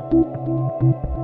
Música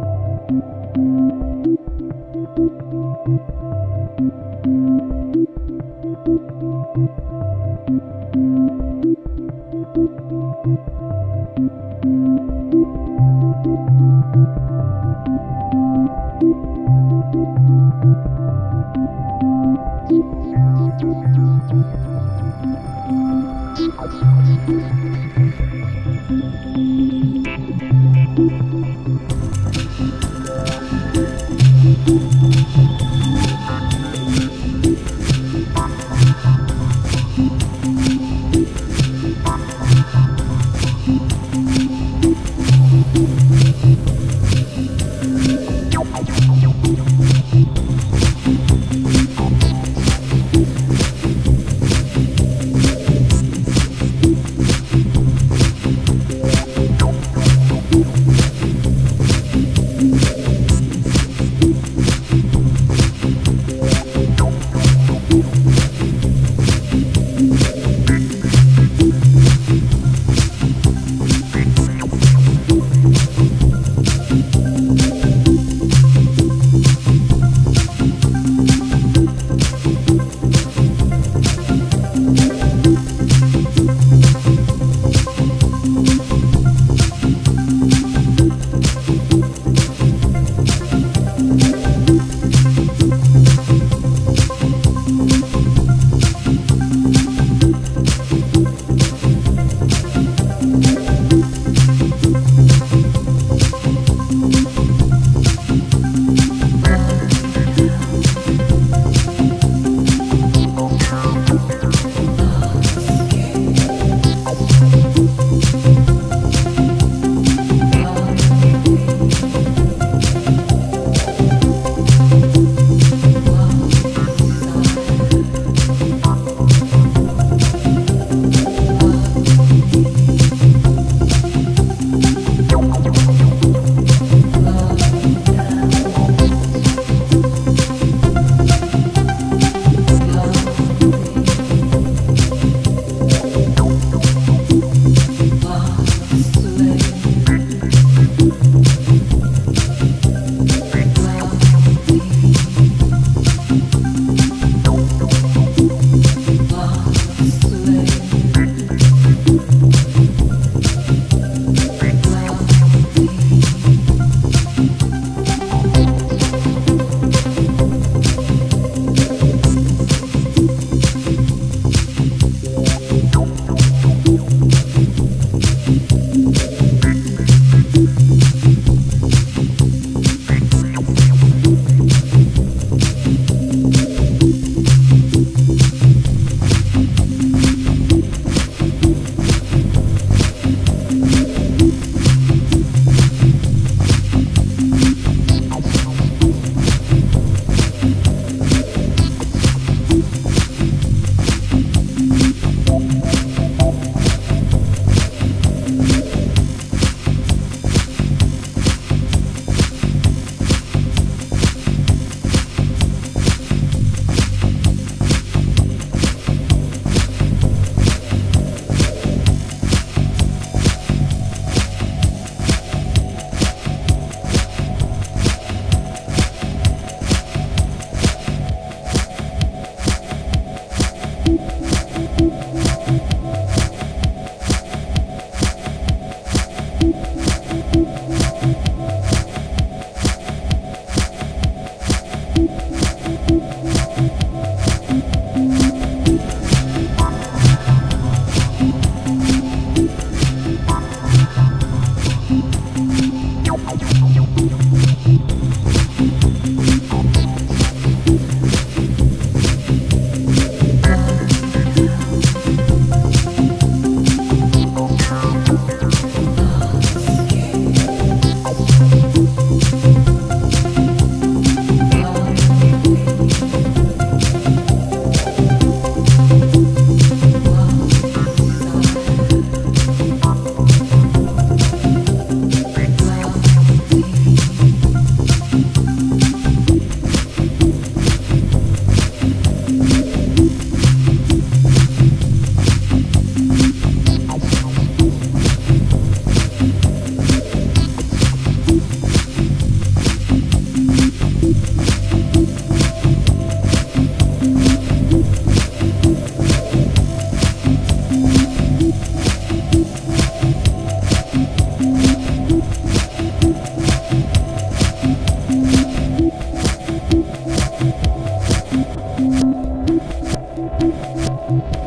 Música